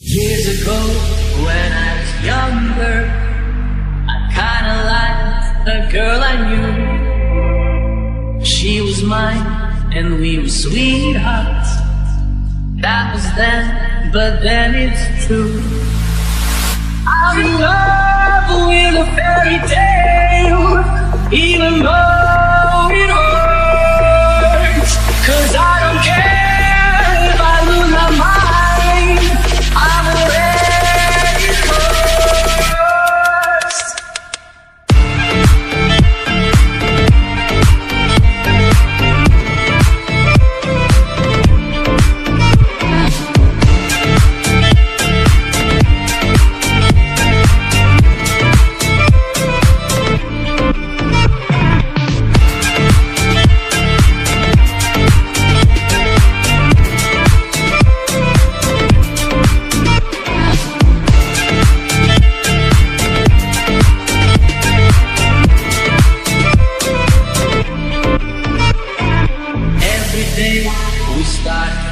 Years ago, when I was younger, I kinda liked a girl I knew. She was mine, and we were sweethearts. That was then, but then it's true. I'm in love with a fairy tale, even though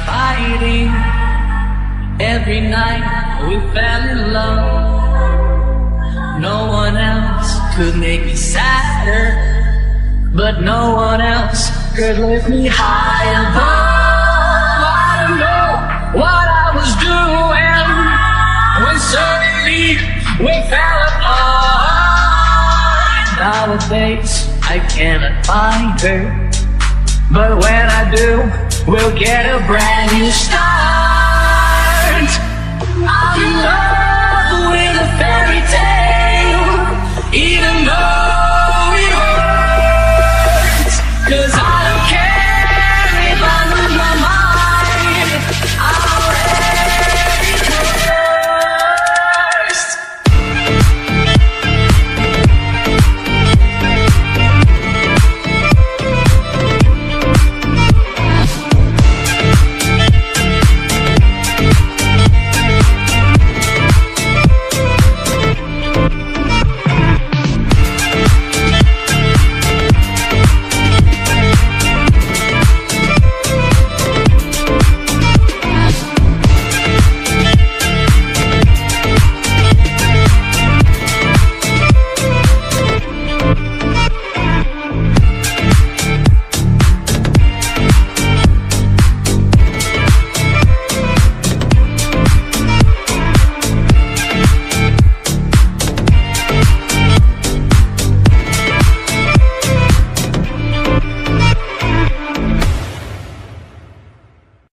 fighting. Every night we fell in love. No one else could make me sadder, but no one else could lift me high above. I don't know what I was doing when suddenly we fell apart. Nowadays I cannot find her. But when I do, We'll get a brand new start. I'll